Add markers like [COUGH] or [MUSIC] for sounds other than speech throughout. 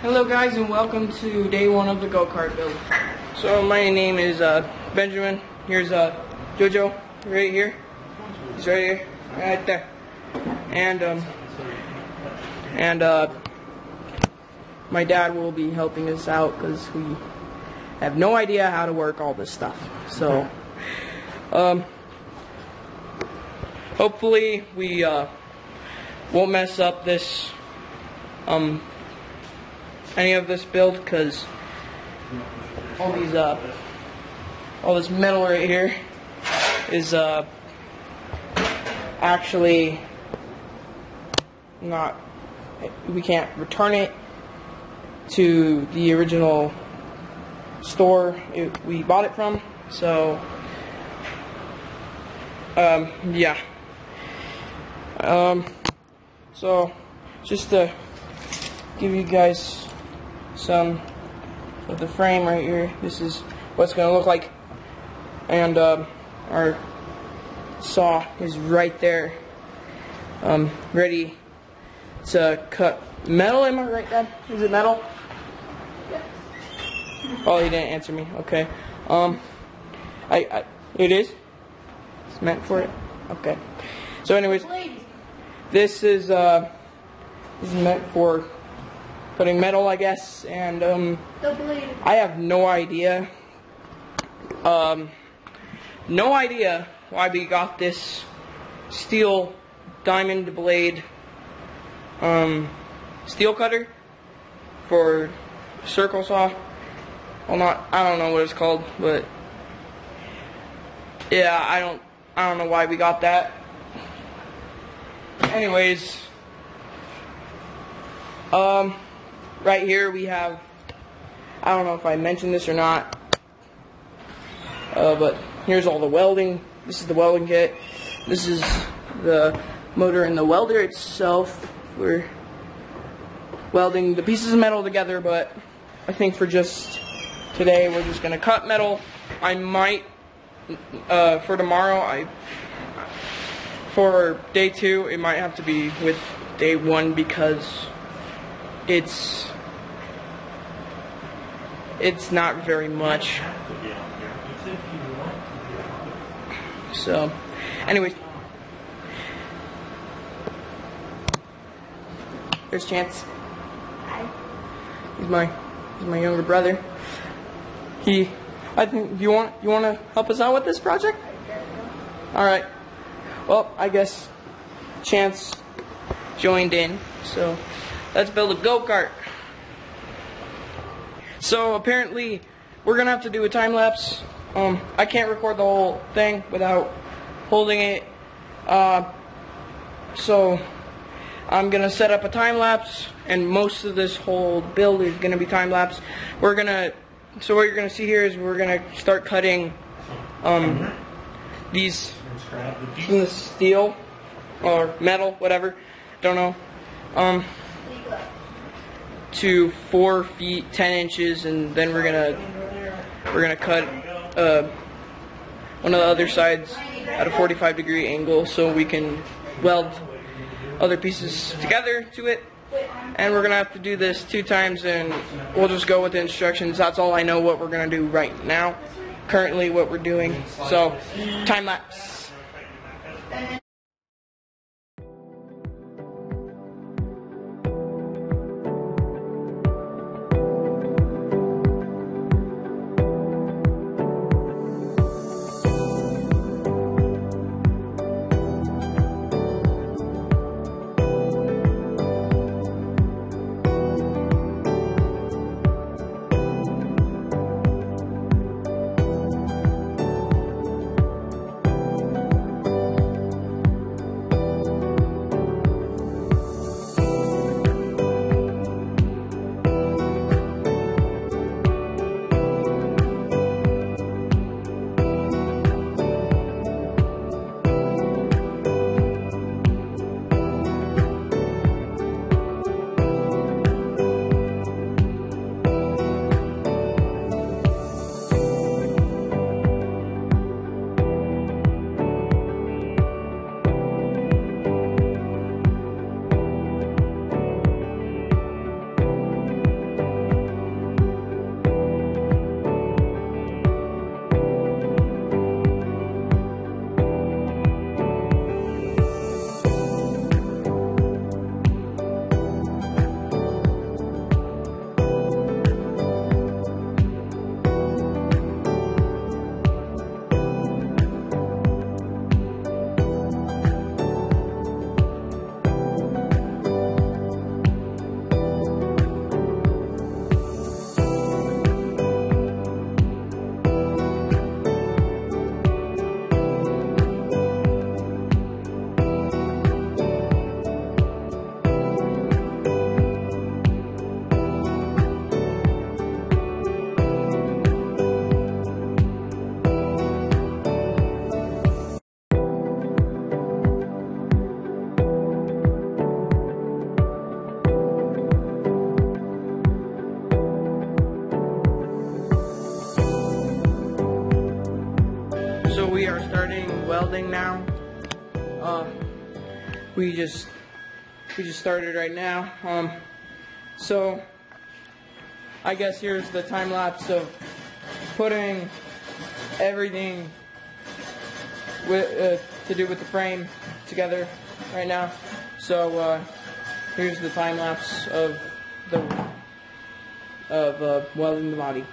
Hello guys and welcome to day one of the go-kart build. So my name is uh, Benjamin. Here's uh, Jojo right here. He's right here, right there. And um, and uh, my dad will be helping us out because we have no idea how to work all this stuff. So [LAUGHS] um, hopefully we uh, won't mess up this um, any of this build because all these uh all this metal right here is uh actually not we can't return it to the original store it, we bought it from so um yeah. Um so just to give you guys some of the frame right here. This is what's going to look like. And uh, our saw is right there, um, ready to cut metal. Am I right, Dad? Is it metal? Oh, he didn't answer me. Okay. Um, I, I it is. It's meant for it. Okay. So, anyways, this is uh, this is meant for putting metal, I guess, and um, I have no idea, um, no idea why we got this steel diamond blade um, steel cutter for circle saw. Well, not I don't know what it's called, but yeah, I don't I don't know why we got that. Anyways, um right here we have, I don't know if I mentioned this or not, uh, but here's all the welding. This is the welding kit. This is the motor and the welder itself. We're welding the pieces of metal together, but I think for just today we're just gonna cut metal. I might, uh, for tomorrow, I, for day two, it might have to be with day one because it's it's not very much. So, anyways, there's Chance. He's my he's my younger brother. He, I think you want you want to help us out with this project. All right. Well, I guess Chance joined in. So let's build a go kart. So apparently, we're gonna have to do a time lapse. Um, I can't record the whole thing without holding it. Uh, so I'm gonna set up a time lapse, and most of this whole build is gonna be time lapse. We're gonna. So what you're gonna see here is we're gonna start cutting um, these from the steel or metal, whatever. Don't know. Um, to four feet ten inches, and then we're gonna we're gonna cut uh, one of the other sides at a 45 degree angle so we can weld other pieces together to it. And we're gonna have to do this two times, and we'll just go with the instructions. That's all I know what we're gonna do right now. Currently, what we're doing. So, time lapse. Now. Uh, we just we just started right now. Um, so I guess here's the time lapse of putting everything with, uh, to do with the frame together right now. So uh, here's the time lapse of the of uh, welding the body.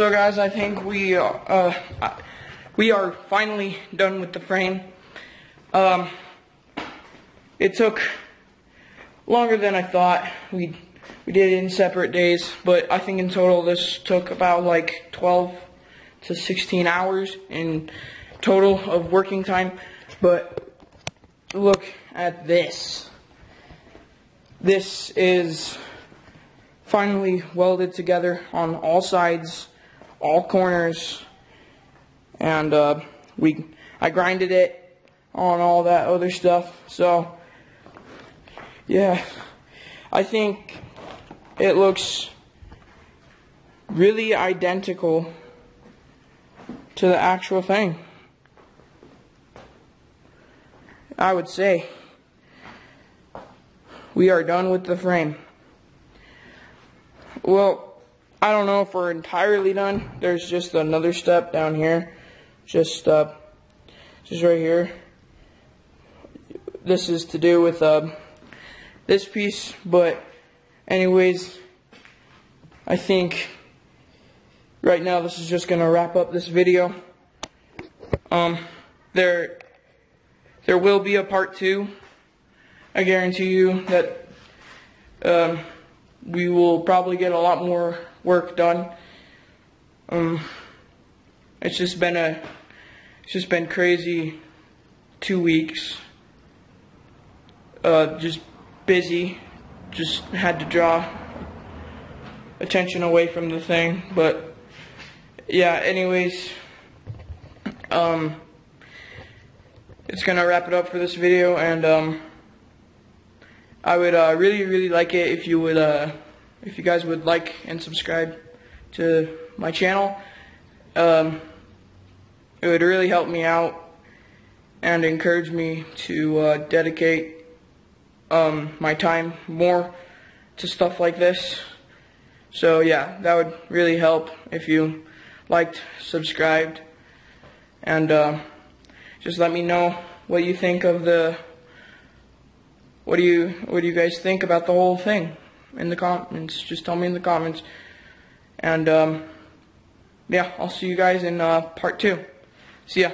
So guys, I think we uh, we are finally done with the frame. Um, it took longer than I thought. We we did it in separate days, but I think in total this took about like 12 to 16 hours in total of working time. But look at this. This is finally welded together on all sides all corners, and uh, we I grinded it on all that other stuff. So yeah, I think it looks really identical to the actual thing. I would say we are done with the frame. Well, I don't know if we're entirely done. There's just another step down here. Just, uh, just right here. This is to do with, uh, this piece, but anyways, I think right now this is just gonna wrap up this video. Um, there, there will be a part two. I guarantee you that, um, we will probably get a lot more work done. Um, it's just been a, it's just been crazy two weeks. Uh, just busy, just had to draw attention away from the thing, but yeah, anyways, um, it's gonna wrap it up for this video, and um, I would uh, really, really like it if you would, uh, if you guys would like and subscribe to my channel. Um, it would really help me out and encourage me to uh, dedicate um, my time more to stuff like this. So yeah, that would really help if you liked, subscribed, and uh, just let me know what you think of the what do you what do you guys think about the whole thing in the comments? Just tell me in the comments. And um, yeah, I'll see you guys in uh, part two. See ya.